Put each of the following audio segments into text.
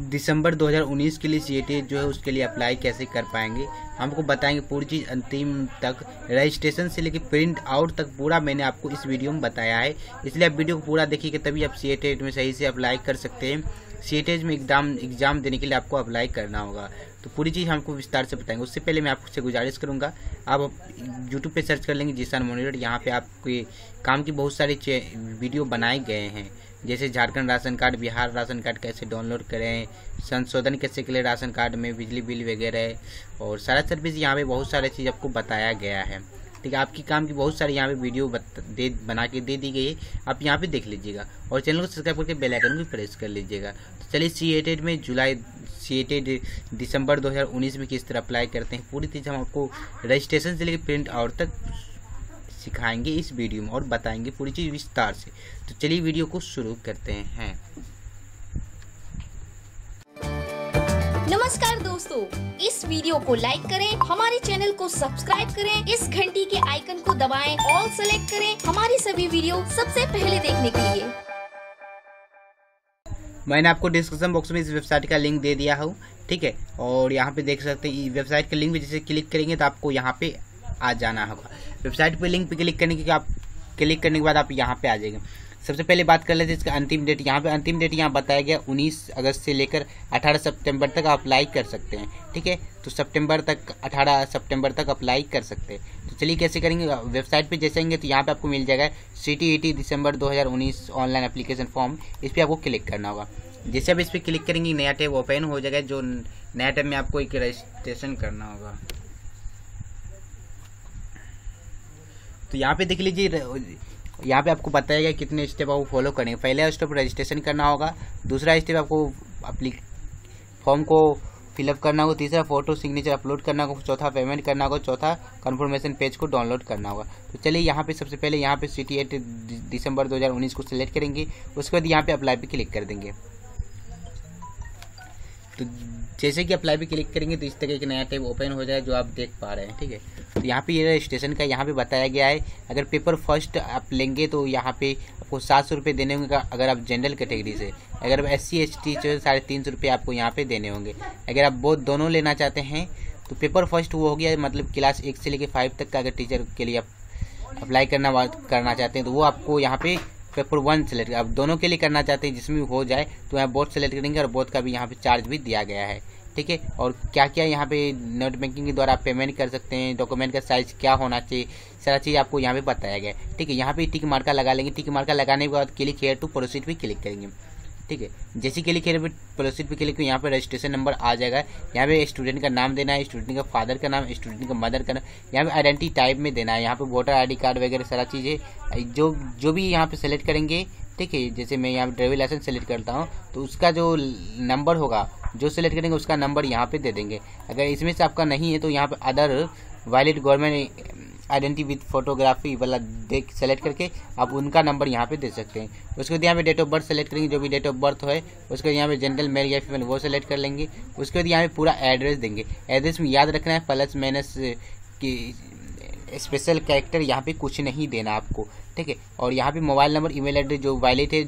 दिसंबर 2019 के लिए सी जो है उसके लिए अप्लाई कैसे कर पाएँगे? हमको बताएँगे पूरी चीज़ अंतिम तक। रजिस्ट्रेशन से लेकर प्रिंट आउट तक पूरा मैंने आपको इस वीडियो में बताया है। इसलिए आप वीडियो को पूरा देखिएगा, तभी आप सी में सही से अप्लाई कर सकते हैं। सी में एग्ज़ाम एग्ज़ाम देने के लिए आपको अप्लाई करना होगा। तो पूरी चीज़ हमको विस्तार से बताएँगे। उससे पहले मैं आपसे गुजारिश करूँगा, आप यूट्यूब पे सर्च कर लेंगे जिसान मोनिटर। यहाँ पे आपके काम की बहुत सारी वीडियो बनाए गए हैं। जैसे Jharkhand ration card, Bihar ration card कैसे डाउनलोड करें, संशोधन कैसे के लिए राशन कार्ड में बिजली बिल वगैरह, और सारा सर्विस यहाँ पे बहुत सारे चीज़ आपको बताया गया है। ठीक है, आपकी काम की बहुत सारी यहाँ पे वीडियो दे, बना के दे दी गई है। आप यहाँ पे देख लीजिएगा, और चैनल को सब्सक्राइब करके बेल आइकन भी प्रेस कर लीजिएगा। तो चलिए सी में जुलाई सी दिसंबर 2019 में किस तरह अप्लाई करते हैं, पूरी चीज़ हम आपको रजिस्ट्रेशन से लेकर प्रिंट आउट तक सिखाएँगे इस वीडियो में और बताएँगे पूरी चीज़ विस्तार से। तो चलिए वीडियो को शुरू करते हैं। नमस्कार दोस्तों इस वीडियो को लाइक करें हमारे चैनल को सब्सक्राइब करें इस घंटी के आइकन को दबाएँ ऑल सेलेक्ट करें हमारी सभी वीडियो सबसे पहले देखने के लिए। मैंने आपको डिस्क्रिप्शन बॉक्स में इस वेबसाइट का लिंक दे दिया हूँ ठीक है? और यहाँ पे देख सकते हैं वेबसाइट का लिंक भी जैसे क्लिक करेंगे तो आपको यहाँ पे आ जाना होगा। वेबसाइट पे लिंक पे क्लिक करने के आप क्लिक करने के बाद आप यहाँ पे आ जाएँगे। सबसे पहले बात कर लेते हैं इसका अंतिम डेट यहाँ पे अंतिम डेट यहाँ बताया गया 19 अगस्त से लेकर 18 सितंबर तक आप अप्लाई कर सकते हैं, ठीक है? तो सितंबर तक 18 सितंबर तक अप्लाई कर सकते हैं। तो चलिए कैसे करेंगे? वेबसाइट पे जैसे आएँगे तो यहाँ पे आपको मिल जाएगा सी टी दिसंबर 2019 ऑनलाइन एप्लीकेशन फॉर्म इस पर आपको क्लिक करना होगा। जैसे आप इस पर क्लिक करेंगे, नया टैब ओपन हो जाएगा, जो नया टैब में आपको एक रजिस्ट्रेशन करना होगा। तो यहाँ पे देख लीजिए, यहाँ पे आपको बताया गया कितने स्टेप आपको फॉलो करेंगे पहला स्टेप रजिस्ट्रेशन करना होगा, दूसरा स्टेप आपको अपनी फॉर्म को फिलअप करना होगा, तीसरा फ़ोटो सिग्नेचर अपलोड करना होगा, चौथा पेमेंट करना होगा, चौथा कन्फर्मेशन पेज को डाउनलोड करना होगा। तो चलिए यहाँ पे सबसे पहले यहाँ पे सिटी एट दिसंबर 2019 को सिलेक्ट करेंगे, उसके बाद यहाँ पे अप्लाई पे क्लिक कर देंगे। तो जैसे कि अप्लाई पे क्लिक करेंगे तो इस तरह का नया टैब ओपन हो जाए जो आप देख पा रहे हैं, ठीक है? तो यहाँ पे ये रजिस्ट्रेशन का यहाँ पे बताया गया है, अगर पेपर फ़र्स्ट आप लेंगे तो यहाँ पे आपको सात सौ रुपये देने होंगे अगर आप जनरल कैटेगरी से। अगर आप एस सी एस टी जो साढ़े तीन सौ रुपये आपको यहाँ पे देने होंगे। अगर आप बहुत दोनों लेना चाहते हैं तो पेपर फ़र्स्ट वो हो गया मतलब क्लास एक से लेकर फाइव तक का अगर टीचर के लिए आप अप्लाई करना करना चाहते हैं तो वो आपको यहाँ पे पेपर वन सेलेक्ट आप दोनों के लिए करना चाहते हैं, जिसमें भी हो जाए तो यहाँ बोथ सेलेक्ट करेंगे और बोथ का भी यहाँ पे चार्ज भी दिया गया है। ठीक है? और क्या क्या यहाँ पे नेट बैंकिंग के द्वारा आप पेमेंट कर सकते हैं डॉक्यूमेंट का साइज़ क्या होना चाहिए, सारा चीज़ आपको यहाँ पे बताया गया ठीक है? यहाँ पे टिक मार्का लगा लेंगे। टिक मार्का लगाने के बाद क्लिक हेयर टू प्रोसीड भी क्लिक करेंगे। ठीक है? जैसे हेयर पे प्रोसीड पे क्लिक यहाँ पे रजिस्ट्रेशन नंबर आ जाएगा? यहाँ पे स्टूडेंट का नाम देना है स्टूडेंट का फादर का नाम स्टूडेंट का मदर का नाम, यहाँ पे आइडेंटिटी टाइप में देना है, यहाँ पे वोटर आईडी कार्ड वगैरह सारा चीज़ें जो जो भी यहाँ पे सेलेक्ट करेंगे, ठीक है? जैसे मैं यहाँ पे ड्राइविंग लाइसेंस सेलेक्ट करता हूँ तो उसका जो नंबर होगा, जो सेलेक्ट करेंगे उसका नंबर यहाँ पे दे देंगे। अगर इसमें से आपका नहीं है तो यहाँ पे other valid government identity with photography वाला देख सेलेक्ट करके आप उनका नंबर यहाँ पे दे सकते हैं। उसके बाद यहाँ पे डेट ऑफ़ बर्थ सेलेक्ट करेंगे, जो भी डेट ऑफ़ बर्थ है उसके बाद यहाँ पे जनरल मेल या फीमेल वो सेलेक्ट कर लेंगे। उसके बाद यहाँ पे पूरा एड्रेस देंगे। एड्रेस में याद रखना है प्लस माइनस की स्पेशल कैरेक्टर यहाँ पे कुछ नहीं देना आपको, ठीक है? और यहाँ पे मोबाइल नंबर ईमेल एड्रेस जो वैलिड है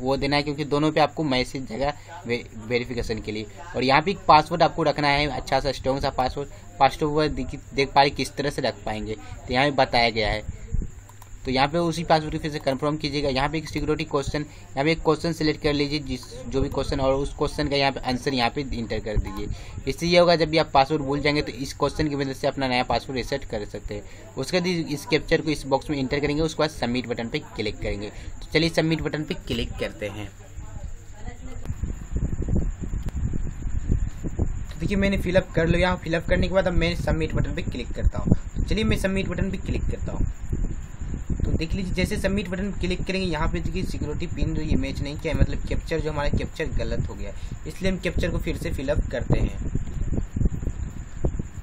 वो देना है क्योंकि दोनों पे आपको मैसेज जाएगा वे, वेरिफिकेशन के लिए। और यहाँ पे पासवर्ड आपको रखना है अच्छा सा स्ट्रॉन्ग सा पासवर्ड पासवर्ड देख पा रहे किस तरह से रख पाएँगे। तो यहाँ पे बताया गया है। तो यहाँ पे उसी पासवर्ड फिर से कंफर्म कीजिएगा। यहाँ पे एक सिक्योरिटी क्वेश्चन यहाँ पे एक क्वेश्चन सिलेक्ट कर लीजिए, जिस जो भी क्वेश्चन और उस क्वेश्चन का यहाँ पे आंसर यहाँ पे इंटर कर दीजिए। इससे ये होगा, जब भी आप पासवर्ड भूल जाएँगे तो इस क्वेश्चन की मदद से अपना नया पासवर्ड रिसेट कर सकते हैं। उसके बाद इस कैप्चर को इस बॉक्स में इंटर करेंगे, उसके बाद सबमिट बटन पर क्लिक करेंगे। तो चलिए सबमिट बटन पर क्लिक करते हैं। तो देखिए, मैंने फिलअप कर लिया। फिलअप करने के बाद अब मैं सबमिट बटन पे क्लिक करता हूँ। तो चलिए मैं सबमिट बटन पे क्लिक करता हूँ। देख लीजिए, जैसे सबमिट बटन क्लिक करेंगे, यहाँ पे देखिए सिक्योरिटी पिन जो ये मैच नहीं किया है मतलब कैप्चर जो हमारा कैप्चर गलत हो गया। इसलिए हम कैप्चर को फिर से फिलअप करते हैं।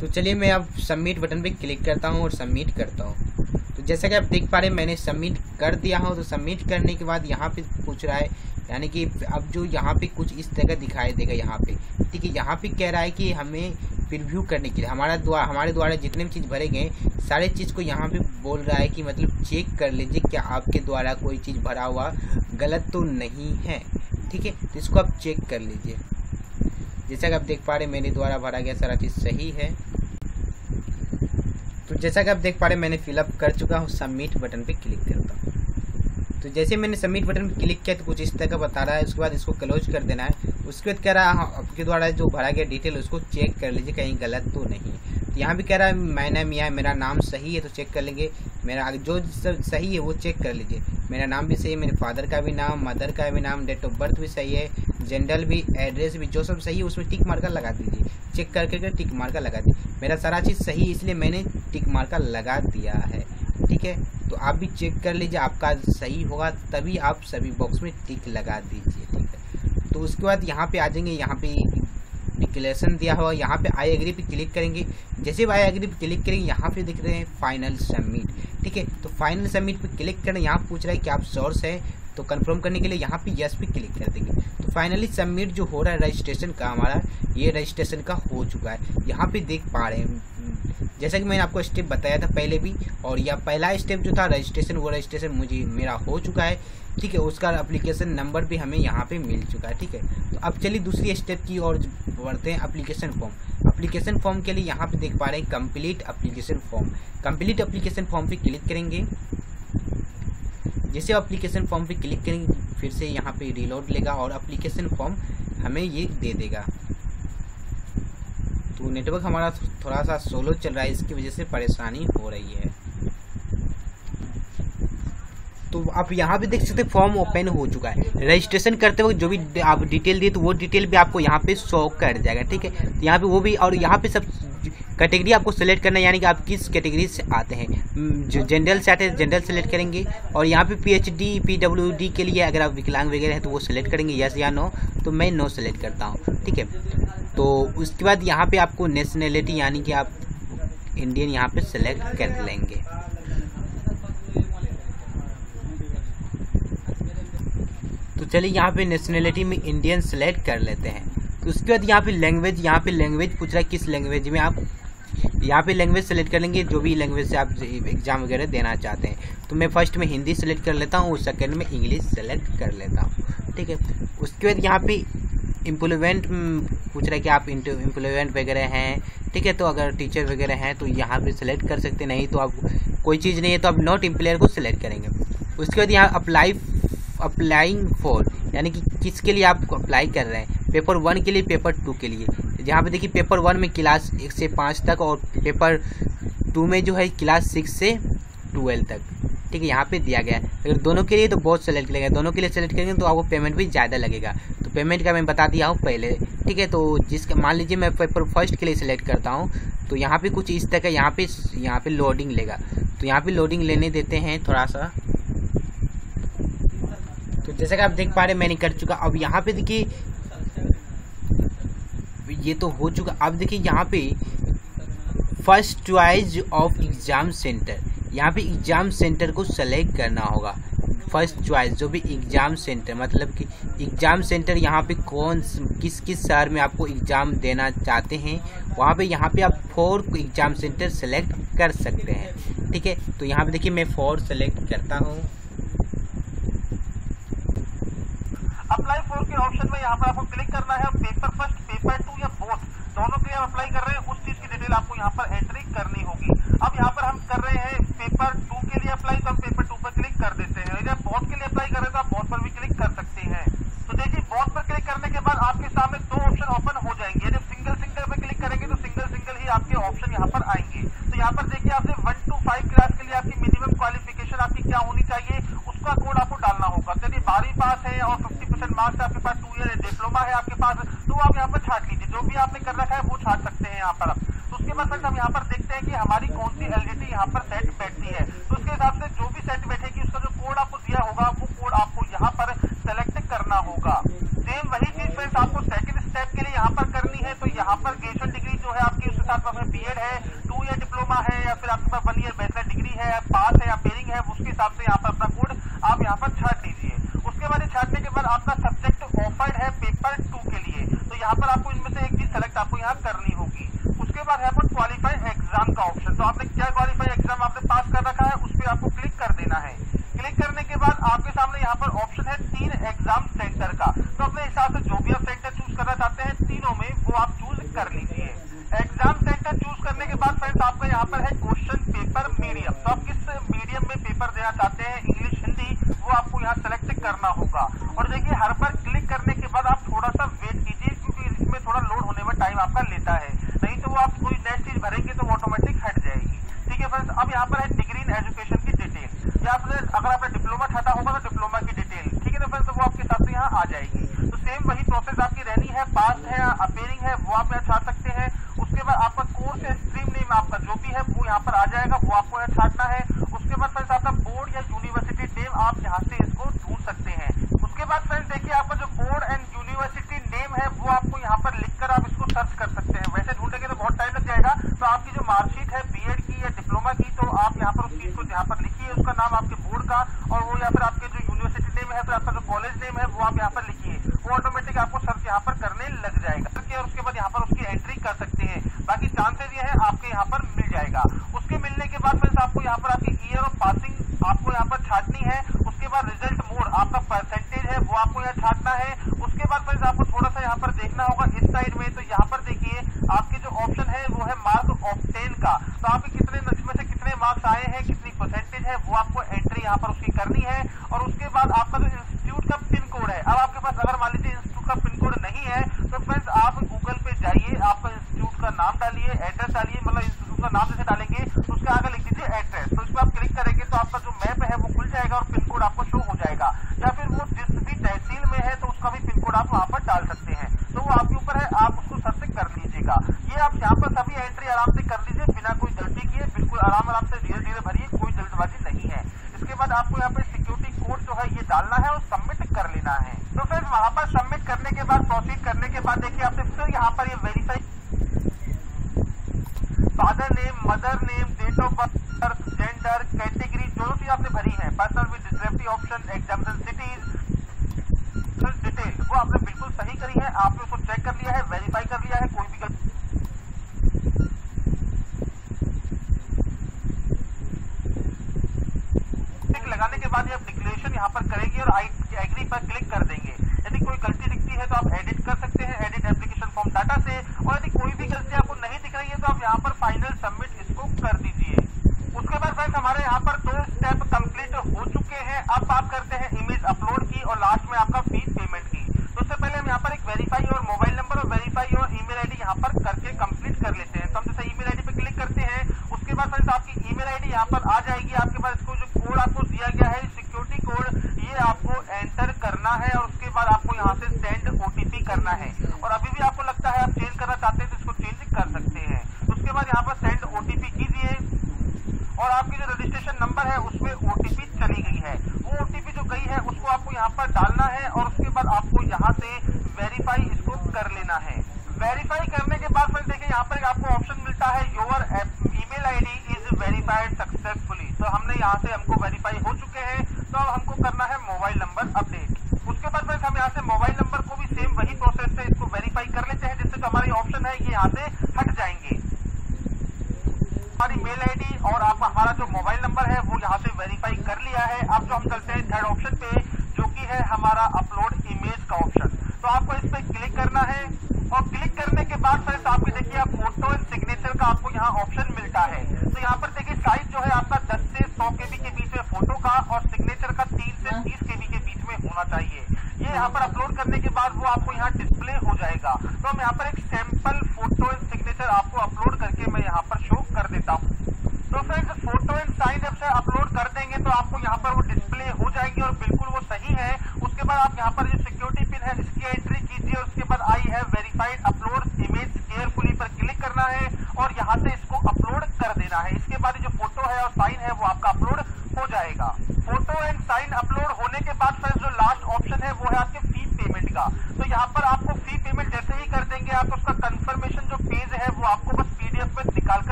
तो चलिए मैं अब सबमिट बटन पे क्लिक करता हूँ और सबमिट करता हूँ। तो जैसा कि आप देख पा रहे हैं, मैंने सबमिट कर दिया हूँ तो सबमिट करने के बाद यहाँ पे पूछ रहा है, यानी कि अब जो यहाँ पे कुछ इस तरह दिखाई देगा यहाँ पे। ठीक है, यहाँ पे कह रहा है कि हमें प्रिव्यू करने के लिए, हमारा द्वारा हमारे द्वारा जितने भी चीज़ भरे गए सारे चीज़ को यहाँ पे बोल रहा है कि मतलब चेक कर लीजिए क्या आपके द्वारा कोई चीज़ भरा हुआ गलत तो नहीं है। ठीक है? तो इसको आप चेक कर लीजिए। जैसा कि आप देख पा रहे मेरे द्वारा भरा गया सारा चीज़ सही है। तो जैसा कि आप देख पा रहे मैंने फिलअप कर चुका हूँ सबमिट बटन पे क्लिक करता हूँ। तो जैसे मैंने सबमिट बटन पर क्लिक किया तो कुछ इस तरह का बता रहा है। उसके बाद इसको क्लोज कर देना है। उसके बाद कह रहा है हाँ, आपके द्वारा जो भरा गया डिटेल उसको चेक कर लीजिए कहीं गलत तो नहीं यहाँ भी कह रहा है, मैंने मियाँ, मेरा नाम सही है तो चेक कर लेंगे। मेरा जो सही है वो चेक कर लीजिए। मेरा नाम भी सही है, मेरे फादर का भी नाम मदर का भी नाम डेट ऑफ़ बर्थ भी सही है जेंडर भी एड्रेस भी, जो सब सही है उसमें टिक मार्कर लगा दीजिए। चेक करके कर टिक मार्कर लगा दीजिए। मेरा सारा चीज़ सही है, इसलिए मैंने टिक मार्कर लगा दिया है। ठीक है? तो आप भी चेक कर लीजिए, आपका सही होगा, तभी आप सभी बॉक्स में टिक लगा दीजिए। ठीक है? तो उसके बाद यहाँ पे आ जाएँगे, यहाँ पे डिक्लेरेशन दिया हुआ, यहाँ पे आई एग्री पे क्लिक करेंगे। जैसे भी आई एग्री पे क्लिक करेंगे, यहाँ पे दिख रहे हैं फाइनल सबमिट ठीक है तो फाइनल सबमिट पे क्लिक करना, यहाँ पूछ रहा है कि आप सोर्स है तो कंफर्म करने के लिए यहाँ पे यस पे क्लिक कर देंगे। तो फाइनली सबमिट जो हो रहा है रजिस्ट्रेशन का हमारा, ये रजिस्ट्रेशन का हो चुका है। यहाँ पे देख पा रहे हैं जैसा कि मैंने आपको स्टेप बताया था पहले भी, और यह पहला स्टेप जो था रजिस्ट्रेशन वो रजिस्ट्रेशन मुझे, मेरा हो चुका है, ठीक है? उसका एप्लीकेशन नंबर भी हमें यहाँ पे मिल चुका है, ठीक है? तो अब चलिए दूसरी स्टेप की और बढ़ते हैं अप्लीकेशन फॉर्म अप्लीकेशन फॉर्म के लिए यहाँ पे देख पा रहे हैं complete application form complete application form पे क्लिक करेंगे। जैसे अप्लीकेशन फॉर्म पे क्लिक करेंगे, फिर से यहाँ पे रिलोड लेगा, और अप्लीकेशन फॉर्म हमें ये दे देगा। तो नेटवर्क हमारा थोड़ा सा सोलो चल रहा है, इसकी वजह से परेशानी हो रही है। तो आप यहाँ भी देख सकते फॉर्म ओपन हो चुका है। रजिस्ट्रेशन करते वक्त जो भी आप डिटेल दिए तो वो डिटेल भी आपको यहाँ पे शो कर जाएगा, ठीक है? तो यहाँ पे वो भी, और यहाँ पे सब कैटेगरी आपको सेलेक्ट करना है, यानी कि आप किस कैटेगरी से आते हैं। जो जनरल से आते हैं जनरल सेलेक्ट करेंगे। और यहाँ पे पी एच डी पी के लिए अगर आप विकलांग वगैरह हैं तो वो सेलेक्ट करेंगे यस या नो तो मैं नो सेलेक्ट करता हूँ, ठीक है? तो उसके बाद यहाँ पे आपको नेशनैलिटी यानी कि आप इंडियन यहाँ पे सेलेक्ट कर लेंगे। तो चलिए यहाँ पे नेशनैलिटी में इंडियन सेलेक्ट कर लेते हैं। तो उसके बाद यहाँ पे लैंग्वेज यहाँ पे लैंग्वेज पूछ रहा है किस लैंग्वेज में आप यहाँ पे लैंग्वेज सेलेक्ट कर लेंगे, जो भी लैंग्वेज से आप एग्ज़ाम वगैरह देना चाहते हैं। तो मैं फ़र्स्ट में हिंदी सेलेक्ट कर लेता हूँ और सेकेंड में इंग्लिश सेलेक्ट कर लेता हूँ। ठीक है? उसके बाद यहाँ पे इम्प्लॉयमेंट पूछ रहा है कि आप इम्प्लॉयमेंट वगैरह हैं, ठीक है तो अगर टीचर वगैरह हैं तो यहाँ पे सेलेक्ट कर सकते नहीं तो आप कोई चीज़ नहीं है तो आप नॉट एम्प्लॉयर को सिलेक्ट करेंगे। उसके बाद यहाँ अप्लाई अप्लाइंग फॉर यानी कि किसके लिए आप अप्लाई कर रहे हैं? पेपर वन के लिए पेपर टू के लिए। जहाँ पे देखिए पेपर वन में क्लास एक से पाँच तक और पेपर टू में जो है क्लास सिक्स से ट्वेल्व तक। ठीक है, यहाँ पे दिया गया है। अगर दोनों के लिए तो बहुत सेलेक्ट लगेगा दोनों के लिए सेलेक्ट करेंगे तो आपको पेमेंट भी ज़्यादा लगेगा। पेमेंट का मैं बता दिया हूँ पहले, ठीक है? तो जिसका, मान लीजिए मैं पेपर फ़र्स्ट के लिए सिलेक्ट करता हूँ तो यहाँ पे कुछ इस तरह का, यहाँ पे यहाँ पे लोडिंग लेगा। तो यहाँ पे लोडिंग लेने देते हैं थोड़ा सा तो जैसा कि आप देख पा रहे मैंने कर चुका। अब यहाँ पे देखिए, ये तो हो चुका। अब देखिए यहाँ पे first choice of exam centre यहाँ पे एग्ज़ाम सेंटर को सेलेक्ट करना होगा। फ़र्स्ट चॉइस जो भी एग्ज़ाम सेंटर मतलब कि एग्ज़ाम सेंटर यहाँ पे कौन किस किस शहर में आपको एग्ज़ाम देना चाहते हैं, वहाँ पे यहाँ पे आप फोर एग्ज़ाम सेंटर सेलेक्ट कर सकते हैं। ठीक है? तो यहाँ पे देखिए मैं फोर सेलेक्ट करता हूँ। अप्लाई फोर के ऑप्शन में यहाँ पर आपको क्लिक करना है पेपर फ़र्स्ट पेपर टू या बोथ दोनों के लिए आप अप्लाई कर रहे हैं, उस चीज़ की डिटेल आपको यहाँ पर एंट्री करनी होगी। अब यहाँ पर हम कर रहे हैं पेपर टू के लिए अप्लाई तो हम पेपर टू पर क्लिक कर देते हैं यदि आप बोथ के लिए अप्लाई कर रहे हैं तो आप बोथ पर भी क्लिक कर सकते हैं तो देखिए बोथ पर क्लिक करने के बाद आपके सामने दो ऑप्शन ओपन हो जाएँगे यदि सिंगल सिंगल पर क्लिक करेंगे तो सिंगल सिंगल ही आपके ऑप्शन यहाँ पर आएँगे तो यहाँ पर देखिए आपने वन टू फाइव क्लास के लिए आपकी मिनिमम क्वालिफिकेशन आपकी क्या होनी चाहिए उसका कोड आपको डालना होगा तो यदि बारहवीं पास है और फिफ्टी परसेंट मार्क्स आपके पास टू ईयर डिप्लोमा है, आपके पास तो आप यहाँ पर छाट लीजिए। जो भी आपने कर रखा है वो छाट सकते हैं यहाँ पर आप। तो उसके बाद हम यहाँ पर देखते हैं कि हमारी कौन सी एलडीटी यहाँ पर सेट बैठती है। तो उसके हिसाब से जो भी सेट बैठेगी उसका जो कोड आपको दिया होगा वो कोड आपको यहाँ पर सेलेक्ट करना होगा सेम वही चीज़ फ्रेंड्स आपको सेकंड स्टेप के लिए यहाँ पर करनी है तो यहाँ पर ग्रेजुएशन डिग्री जो है आपकी उसके साथ में बी है टू ईयर डिप्लोमा है या फिर आपके पास वन ईयर बैचलर डिग्री है पास है या पेरिंग है उसके हिसाब से यहाँ पर अपना कोड आप यहाँ पर छाट लीजिए उसके बाद छाटने के देखिए हर पर देखना होगा इस साइड में। तो यहाँ पर देखिए, आपके जो ऑप्शन है, वो है मार्क टेन का। तो आपके कितने में से कितने मार्क्स आए हैं, कितनी परसेंटेज है, वो आपको एंट्री यहाँ पर उसकी करनी है। और उसके बाद आपका जो इंस्टीट्यूट का पिन कोड है, अब आपके पास अगर मान लीजिए इंस्टीट्यूट का पिन कोड नहीं है तो फ्रेंड्स आप गूगल पे जाइए, आपका इंस्टीट्यूट का नाम डालिए एड्रेस डालिए मतलब इंस्टीट्यूट का नाम जैसे डालेंगे तो उसके आगे लिख दीजिए एड्रेस तो उसको आप क्लिक करेंगे तो आपका जो मैप है, वो खुल जाएगा और पिन कोड आपको शो हो जाएगा। या फिर वो जिस भी तहसील में है तो उसका भी पिन कोड आप वहाँ पर डाल सकते हैं। यहाँ पर आपको ऑप्शन मिलता है your email ID is verified successfully तो हमने यहाँ से हमको verify se ha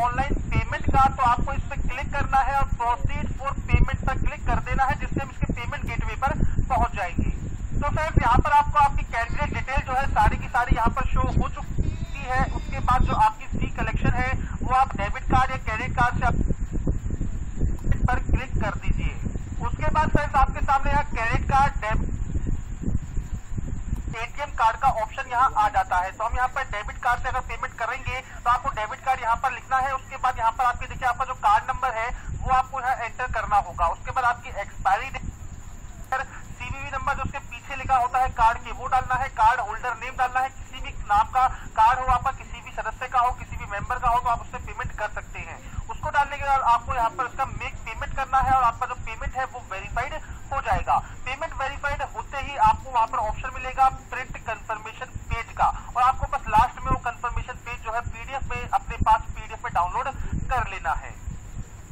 online debit card यहाँ पर लिखना है, उसके बाद यहाँ पर आपके देखिए, आपका जो कार्ड नंबर है, वो आपको यहाँ एंटर करना होगा। उसके बाद आपकी एक्सपायरी डेट सीवीवी नंबर जो उसके पीछे लिखा होता है कार्ड के, वो डालना है, कार्ड होल्डर नेम डालना है, किसी भी नाम का कार्ड हो, आपका किसी भी सदस्य का हो, किसी भी मेंबर का हो तो आप उससे पेमेंट कर सकते हैं। उसको डालने के बाद आपको यहाँ पर उसका लेना है।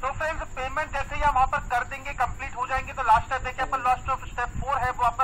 तो फ्रेंड्स पेमेंट जैसे ही हम वहाँ पर कर देंगे कंप्लीट हो जाएँगे तो लास्ट स्टेप देखिए, अपन लास्ट स्टेप फोर है, वो आप